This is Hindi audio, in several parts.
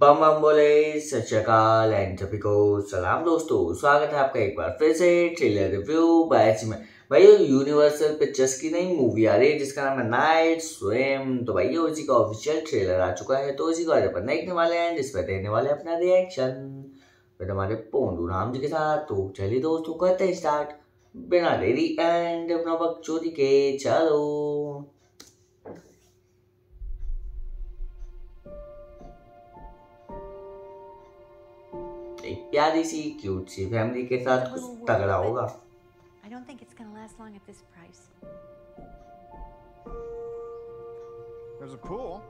बम बम बोले सचकाल एंड सभी को सलाम दोस्तों। स्वागत है आपका एक बार फिर से ट्रेलर रिव्यू बैच में भाई यूनिवर्सल पिक्चर्स की नई मूवी आ रही है, जिसका नाम है नाइट स्विम तो भाई उसी का ऑफिशियल ट्रेलर आ चुका है तो उसी को आज अपन देखने वाले हैं जिसपे देने वाले अपना रिएक्शन फिर हमारे पोंडू राम जी के साथ। तो चलिए दोस्तों, करते हैं स्टार्ट बिना देरी एंड अपना वक्त चोरी के, चलो। एक प्यारी सी क्यूट सी फैमिली के साथ कुछ तगड़ा होगा I don't think it's gonna last long at this price. There's a pool.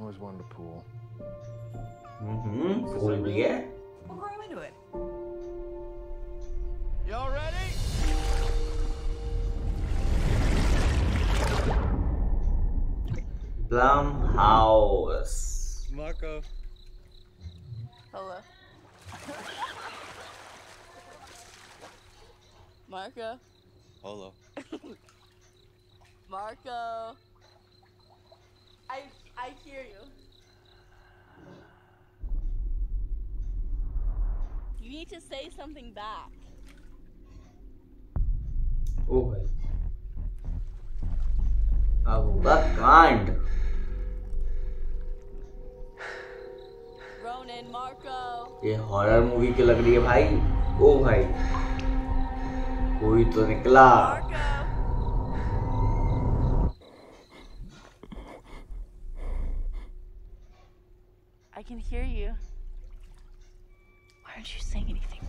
Always wanted a pool. हम्म फूल भी है We'll grow into it. Y'all ready? Plum house Marco. Hello. Marco. Polo. Marco. I I hear you. You need to say something back. Oh, I left behind. ये हॉरर मूवी की लग रही है भाई ओ भाई कोई तो निकला I can hear you. Why aren't you saying anything?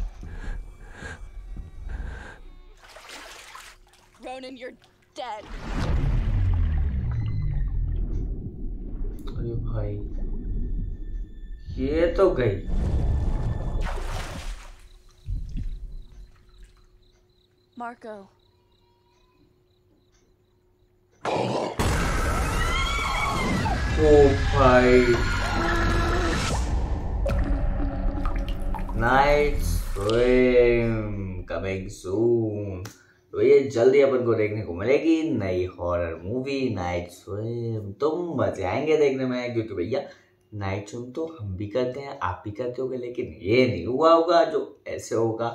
Ronan, you're dead. अरे भाई ये तो गई। Marco. ओ भाई। कमिंग सून तो ये जल्दी अपन को देखने को मिलेगी नई हॉरर मूवी नाइट स्विम तुम मज़े आएँगे देखने में क्योंकि भैया नाइट चुन तो हम भी करते हैं, आप भी करते होगे, लेकिन ये नहीं हुआ होगा, जो ऐसे होगा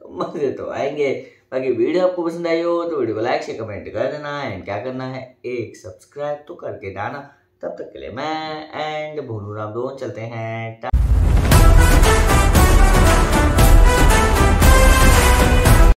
तो मज़े तो आएँगे। बाकी वीडियो आपको पसंद आई हो तो वीडियो को लाइक से कमेंट कर देना एंड क्या करना है, एक सब्सक्राइब तो करके जाना। तब तक के लिए मैं एंड भोनू राम दोनों, चलते हैं